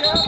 Go.